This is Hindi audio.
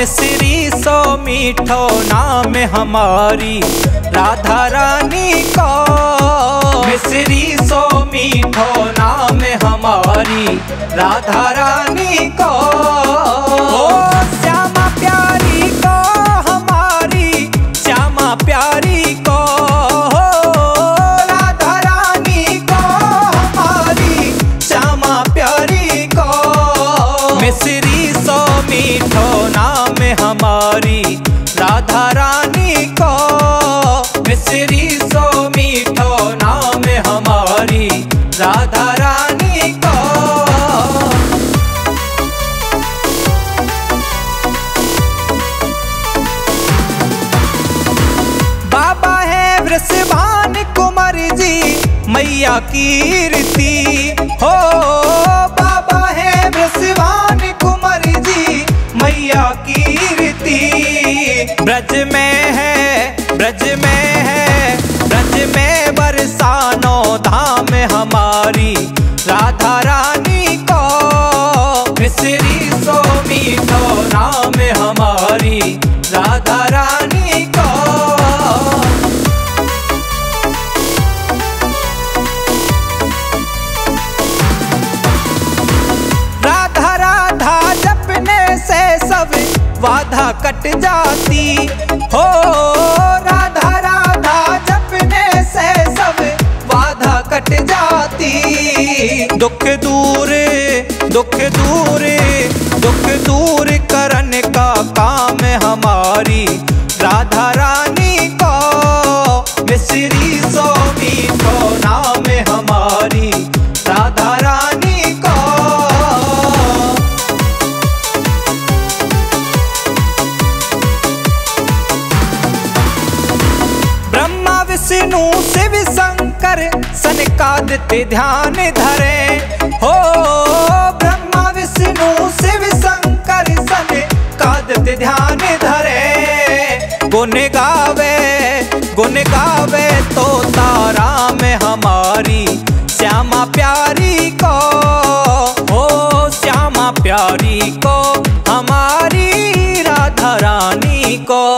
मिश्री सो मीठो नाम हमारी, राधा रानी को। मिश्री सो मीठो नाम हमारी, राधा रानी को। ओ, श्यामा प्यारी को हमारी, श्यामा प्यारी सो मीठो हमारी राधा रानी को। मिश्री सो मीठो नाम हमारी राधा रानी को। बाबा है वृषभान कुमार जी, मैया कीर्ति हो, बाबा है वृषभान कुमार ब्रज में है ब्रज में है ब्रज में बरसानो धाम हमारी। राधा बाधा कट जाती। हो, राधा राधा, जपने से सब बाधा कट जाती। दुख दूर दुख दूर दुख दूर करने का काम हमारी। राधा विष्णु शिव शंकर सनकाद ते ध्यान धरे। हो, ब्रह्मा, विष्णु, शिव शंकर सनकाद ते ध्यान धरे। गुन गावे गुन गावे तो तारा में हमारी श्यामा प्यारी को। हो, श्यामा प्यारी को, हमारी राधा रानी को।